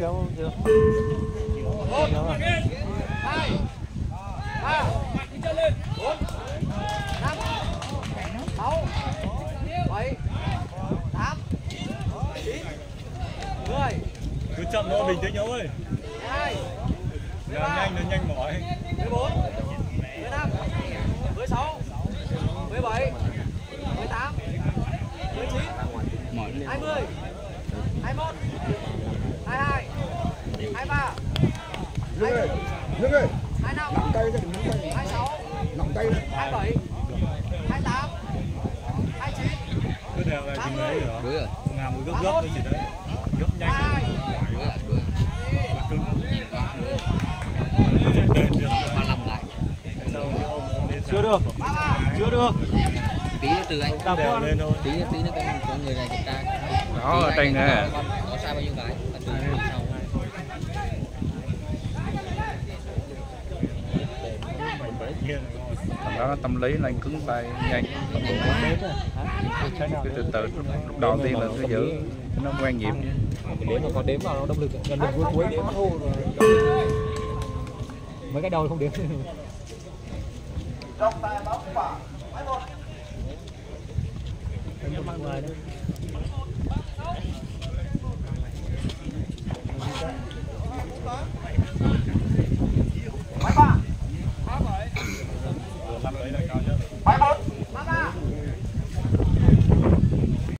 kéo được một hai ba bốn năm sáu bảy tám chín mười cứ chậm thôi bình tĩnh nhau ơi mười hai mười Làm ba nhanh nó nhanh mỏi mười bốn mười năm mười sáu mười bảy mười tám mười chín hai mươi hai mốt hai hai. Nước ơi, nước ơi, nặng tay ra, nặng tay, nặng tay ra. hai bảy hai tám hai chín cứ đèo lại chừng đấy rồi làm một gấp gấp thôi chỉ đấy gấp nhanh chưa được chưa được Tí từ anh. đèo lên thôi Tí tí nữa con người này kiểm tra. Đó, Tí anh trên nè. có- Có sai bao nhiêu cái? Là từ từ sau. Thằng đó tâm lý lên cứng tay nhanh. Cái từ từ lúc, đầu tiên là cứ giữ nó quen nhịp. Đếm mà còn đếm vào nó động lực gần đến cuối cuối đếm. Hô rồi mấy cái đầu không đếm. Đánh cho mọi người đấy.